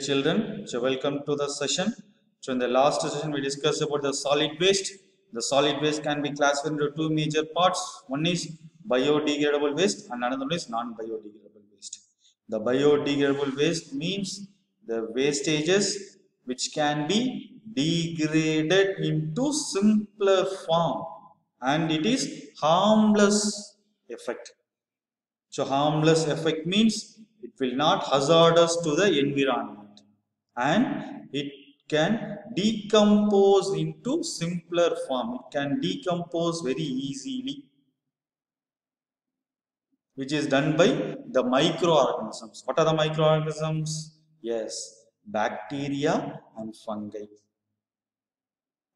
children so welcome to the session. So in the last session we discussed about the solid waste. The solid waste can be classified into two major parts. One is biodegradable waste and another one is non-biodegradable waste. The biodegradable waste means the wastages which can be degraded into simpler form and it is harmless effect. So harmless effect means it will not hazardous to the environment and it can decompose into simpler form. It can decompose very easily which is done by the microorganisms. What are the microorganisms? Yes, bacteria and fungi.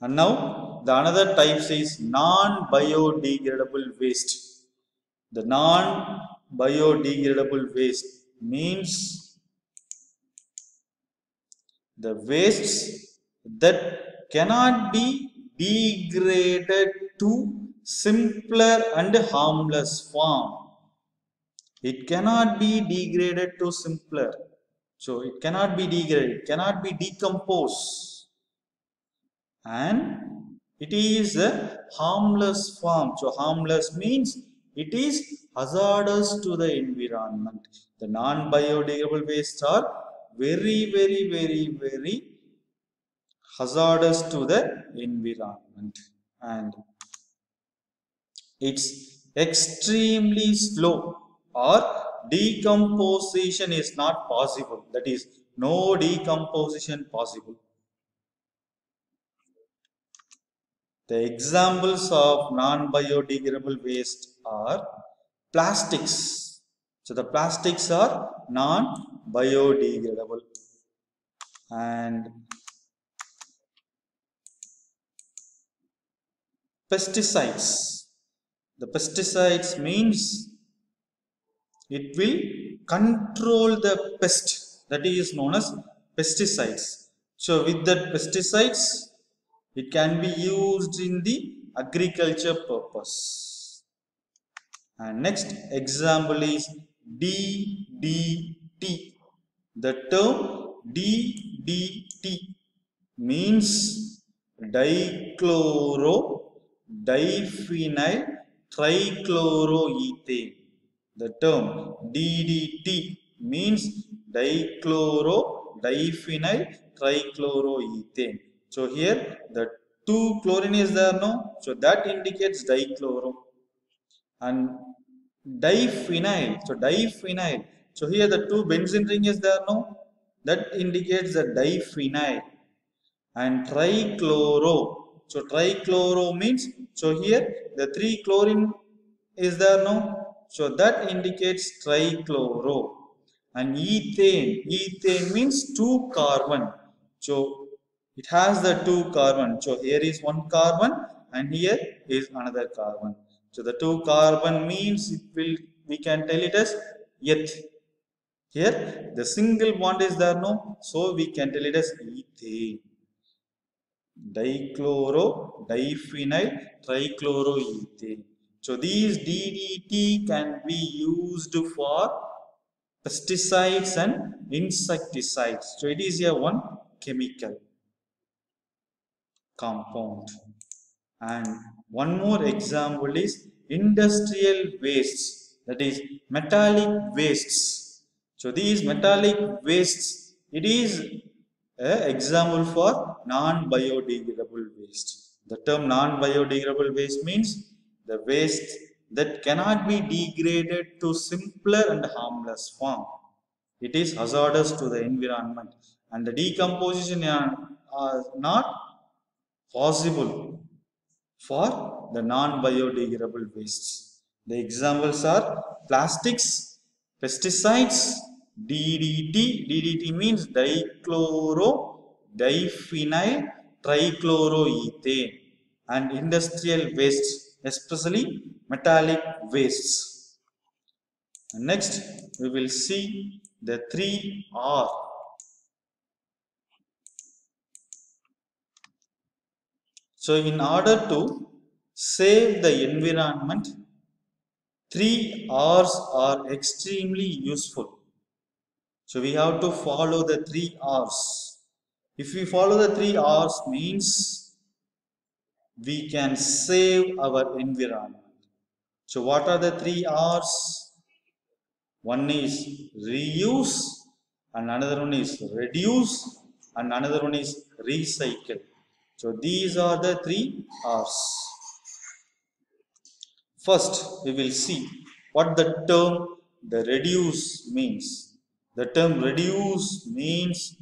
And now the another type is non-biodegradable waste. The non-biodegradable waste means the wastes that cannot be degraded to simpler and harmless form. It cannot be degraded to simpler. So it cannot be degraded, cannot be decomposed. And it is a harmless form. So harmless means it is hazardous to the environment. The non-biodegradable wastes are very, very, very, very hazardous to the environment and it's extremely slow or decomposition is not possible. That is, no decomposition possible. The examples of non-biodegradable waste are plastics. So the plastics are non-biodegradable and pesticides. The pesticides means it will control the pest that is known as pesticides. So with that pesticides it can be used in the agriculture purpose. And next example is DDT. The term DDT means dichloro diphenyl trichloroethane. The term DDT means dichloro diphenyl trichloroethane. So here the two chlorine is there no? So that indicates dichloro and diphenyl. So diphenyl. So here the two benzene ring is there no? That indicates the diphenyl and trichloro. So trichloro means so here the three chlorine is there no? So that indicates trichloro and ethane. Ethane means two carbon. So it has the two carbon. So here is one carbon and here is another carbon. So the two carbon means it will we can tell it as eth. Here the single bond is there no, so we can tell it as ethane. Dichloro, diphenyl, trichloroethane. So these DDT can be used for pesticides and insecticides. So it is a one chemical compound. And one more example is industrial wastes that is metallic wastes. So these metallic wastes it is an example for non-biodegradable waste. The term non-biodegradable waste means the waste that cannot be degraded to simpler and harmless form. It is hazardous to the environment and the decomposition are, are not possible for the non-biodegradable wastes. The examples are plastics, pesticides, DDT. DDT means dichloro diphenyl trichloroethane and industrial wastes, especially metallic wastes. Next, we will see the three R. So, in order to save the environment, three R's are extremely useful. So we have to follow the three R's. If we follow the three R's means we can save our environment. So what are the three R's? One is reuse and another one is reduce and another one is recycle. So these are the three R's. First we will see what the term the reduce means. The term reduce means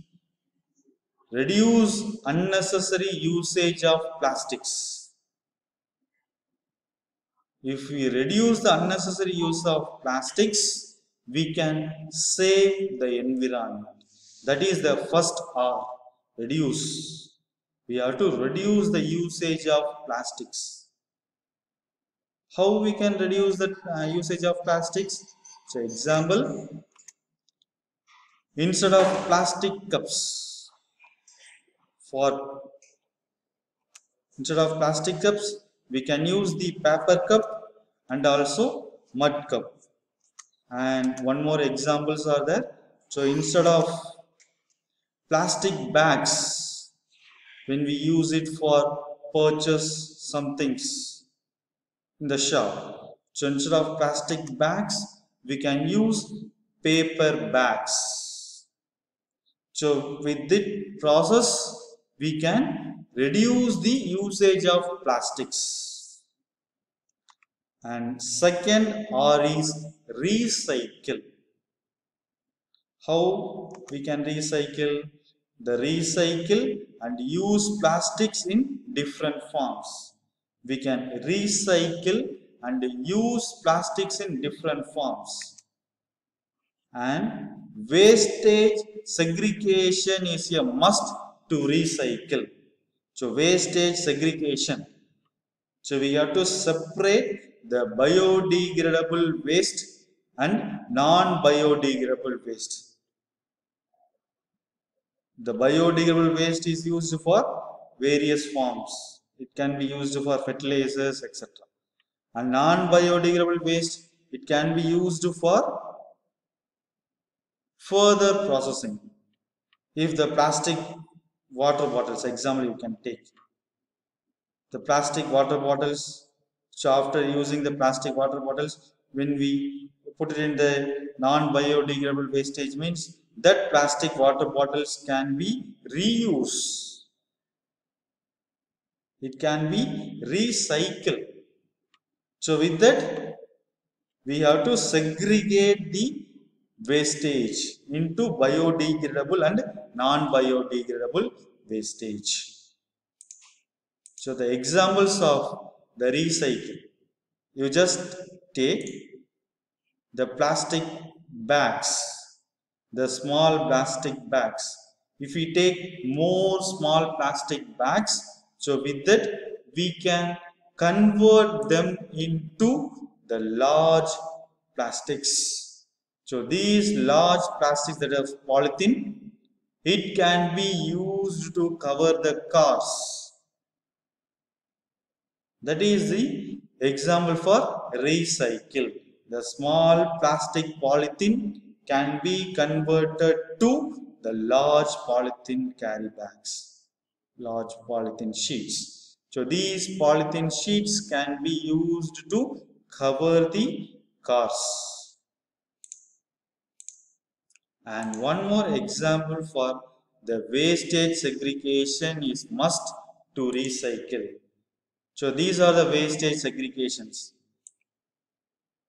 reduce unnecessary usage of plastics. If we reduce the unnecessary use of plastics, we can save the environment. That is the first R, reduce. We have to reduce the usage of plastics. How we can reduce the uh, usage of plastics? So example, instead of plastic cups, for instead of plastic cups, we can use the paper cup and also mud cup. And one more examples are there. So instead of plastic bags, when we use it for purchase some things in the shop. So instead of plastic bags, we can use paper bags. So with this process, we can reduce the usage of plastics. And second R is recycle. How we can recycle? The recycle and use plastics in different forms. We can recycle and use plastics in different forms. And wastage segregation is a must to recycle. So wastage segregation. So we have to separate the biodegradable waste and non-biodegradable waste. The biodegradable waste is used for various forms. It can be used for fertilizers, etc. And non-biodegradable waste, it can be used for further processing. If the plastic water bottles, example you can take. The plastic water bottles, so after using the plastic water bottles, when we put it in the non-biodegradable wastage means that plastic water bottles can be reused. It can be recycled. So with that, we have to segregate the wastage into biodegradable and non-biodegradable wastage. So the examples of the recycle, you just take the plastic bags, the small plastic bags. If we take more small plastic bags, so with that we can convert them into the large plastics so these large plastics that are polythene, it can be used to cover the cars. That is the example for recycle. The small plastic polythene can be converted to the large polythene carry bags, large polythene sheets. So these polythene sheets can be used to cover the cars. And one more example for the wastage segregation is must to recycle. So these are the wastage segregations.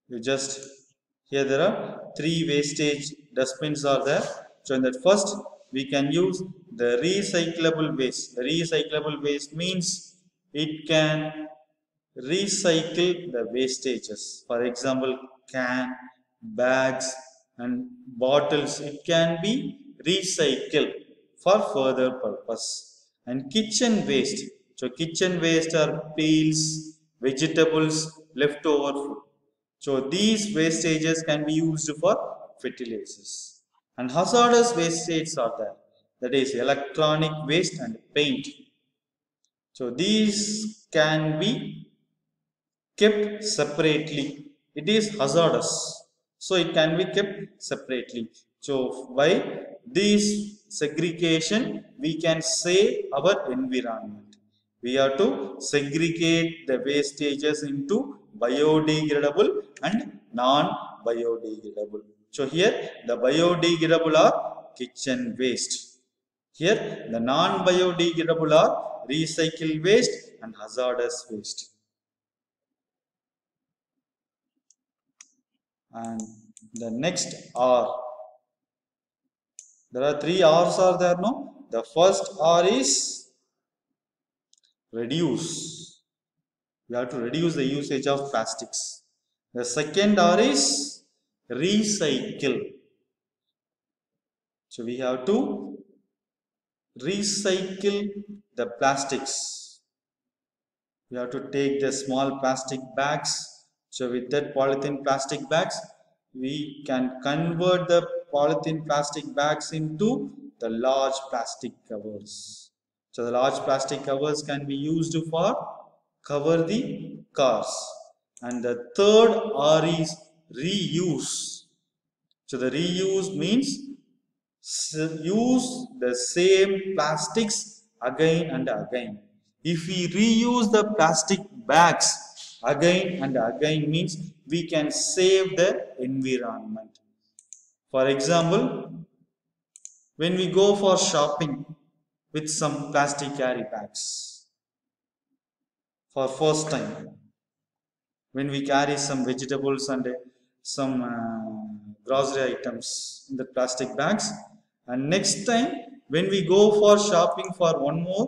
You just here there are three wastage dustbins are there. So in that first we can use the recyclable waste. The recyclable waste means it can recycle the wastages. For example, can, bags, and bottles it can be recycled for further purpose and kitchen waste so kitchen waste are peels vegetables leftover food so these wastages can be used for fertilizers. And hazardous wastages are there. That is electronic waste and paint. So these can be kept separately. It is hazardous. So it can be kept separately. So by this segregation, we can save our environment. We have to segregate the wastages into biodegradable and non-biodegradable. So here the biodegradable are kitchen waste. Here the non-biodegradable are recycle waste and hazardous waste. And the next R. There are three R's are there no? The first R is reduce. We have to reduce the usage of plastics. The second R is recycle. So we have to recycle the plastics. We have to take the small plastic bags. So with that polythene plastic bags, we can convert the polythene plastic bags into the large plastic covers. So the large plastic covers can be used for cover the cars. And the third R is reuse. So the reuse means use the same plastics again and again. If we reuse the plastic bags again and again means we can save the environment. For example, when we go for shopping with some plastic carry bags for first time, when we carry some vegetables and some uh, grocery items in the plastic bags. And next time when we go for shopping for one more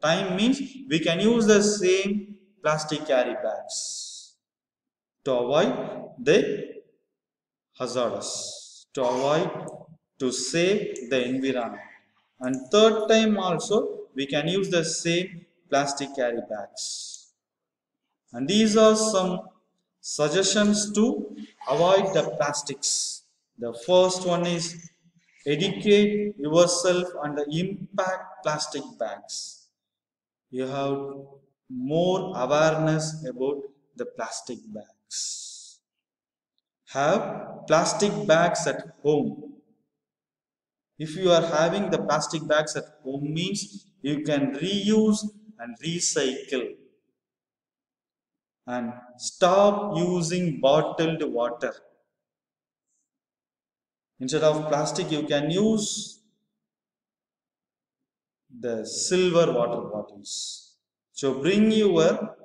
time means we can use the same plastic carry bags to avoid the hazardous to avoid to save the environment. And third time also we can use the same plastic carry bags and these are some suggestions to avoid the plastics. The first one is educate yourself on the impact plastic bags. You have more awareness about the plastic bags. Have plastic bags at home. If you are having the plastic bags at home means you can reuse and recycle and stop using bottled water. Instead of plastic you can use the silver water bottles. So bring your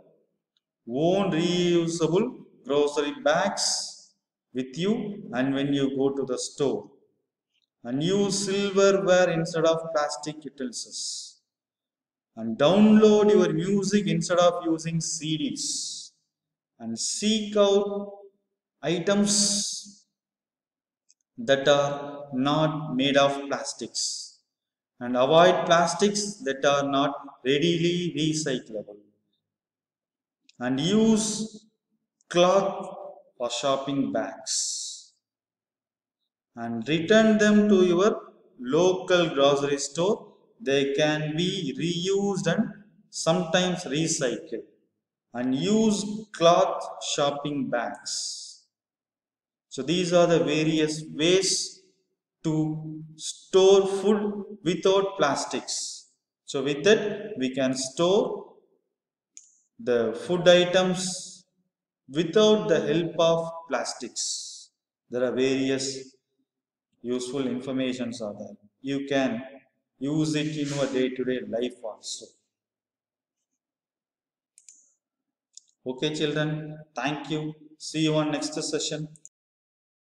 own reusable grocery bags with you and when you go to the store and use silverware instead of plastic utensils and download your music instead of using CDs and seek out items that are not made of plastics and avoid plastics that are not readily recyclable and use cloth for shopping bags and return them to your local grocery store. They can be reused and sometimes recycled and use cloth shopping bags. So these are the various ways to store food without plastics. So with it we can store the food items without the help of plastics. There are various useful informations are there. You can use it in your day-to-day -day life also. Okay children, thank you. See you on next session.